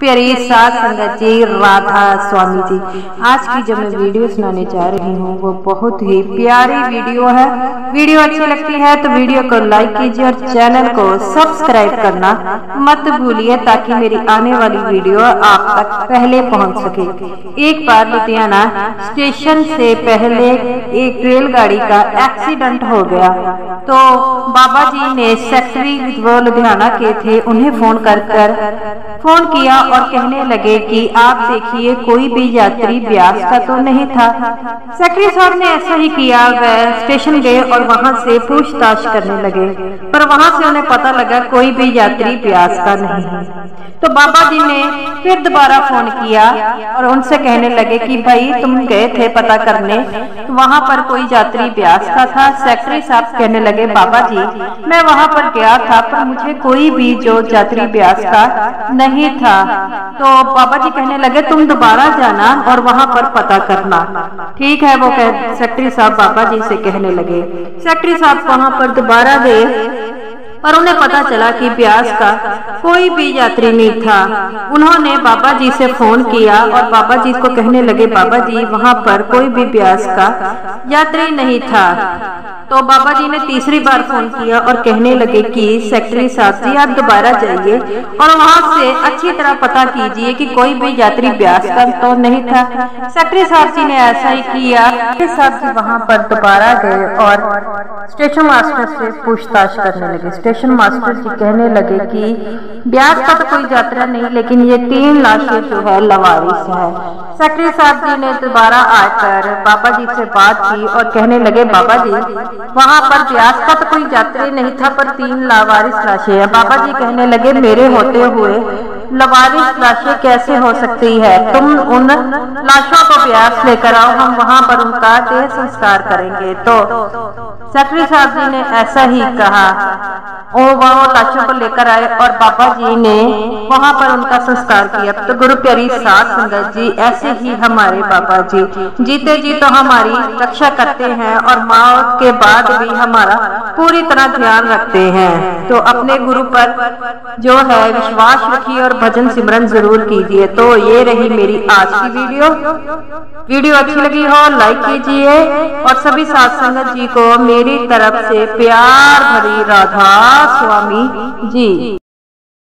प्यारी सात संगत जी, राधा स्वामी जी, आज की जो मैं वीडियो सुनाने जा रही हूँ, वो बहुत ही प्यारी वीडियो है। वीडियो अच्छी लगती है तो वीडियो को लाइक कीजिए और चैनल को सब्सक्राइब करना मत भूलिए, ताकि मेरी आने वाली वीडियो आप तक पहले पहुँच सके। एक बार लुधियाना स्टेशन से पहले एक रेलगाड़ी का एक्सीडेंट हो गया तो बाबा जी ने सेक्रेटरी वो लुधियाना के थे, उन्हें फ़ोन कर कर फ़ोन किया और कहने लगे कि आप देखिए, कोई भी यात्री ब्यास का तो नहीं था। सेक्रेटरी साहब ने ऐसा ही किया, वह स्टेशन गए और वहाँ से पूछताछ करने लगे। पर वहाँ से उन्हें पता लगा, कोई भी यात्री ब्यास का नहीं। है तो बाबा जी ने फिर दोबारा फ़ोन किया और उनसे कहने लगे कि भाई, तुम गए थे पता करने तो वहाँ पर कोई यात्री ब्यास का था। सेक्रेटरी साहब कहने लगे, बाबा जी, मैं वहाँ पर गया था, पर मुझे कोई भी जो यात्री ब्यास का नहीं था। तो बाबा जी कहने लगे, तुम दोबारा जाना और वहाँ पर पता करना। ठीक है, वो कह, सेक्रेटरी साहब बाबा जी से कहने लगे। सेक्रेटरी साहब वहाँ पर दोबारा गए पर उन्हें पता चला कि ब्यास का कोई भी यात्री नहीं था। उन्होंने बाबा जी से फ़ोन किया और बाबा जी को कहने लगे बाबा जी वहाँ पर कोई भी ब्यास का यात्री नहीं था। तो बाबा जी ने तीसरी बार फ़ोन किया और कहने लगे कि, सेक्रेटरी साहब जी, आप दोबारा जाइए और वहाँ से अच्छी तरह पता कीजिए कि कोई भी यात्री ब्यास का तो नहीं था। सेक्रेटरी साहब जी ने ऐसा ही किया। साहब जी वहाँ पर दोबारा गए और स्टेशन मास्टर से पूछताछ करने लगे। स्टेशन मास्टर जी कहने लगे कि ब्यास का तो कोई यात्रा नहीं, लेकिन ये तीन लाशें जो है, लवारिस है। सेक्रेटरी साहब जी ने दोबारा आकर बाबा जी से बात की और कहने लगे, बाबा जी वहाँ पर ब्यास का तो कोई यात्री नहीं था, पर तीन लावारिस लाशें हैं। बाबा जी कहने लगे, मेरे होते हुए लवारिस लाशें कैसे हो सकती है? तुम उन लाशों को ब्यास लेकर आओ, हम वहाँ पर उनका देह संस्कार करेंगे। तो सेक्रेटरी साहब जी ने ऐसा ही कहा। ओ वह लाशों को लेकर आए और बाबा जी ने वहाँ पर उनका संस्कार किया। तो गुरु प्यारी सात संगत जी, ऐसे ही हमारे बाबा जी। जीते जी तो हमारी रक्षा करते हैं और मौत के बाद भी हमारा पूरी तरह ध्यान रखते हैं। तो अपने गुरु पर जो है विश्वास रखिए और भजन सिमरन ज़रूर कीजिए। तो ये रही मेरी आज की वीडियो। वीडियो अच्छी लगी हो लाइक कीजिए और सभी सात संगत जी को मेरी तरफ़ से प्यार भरी राधा स्वामी जी।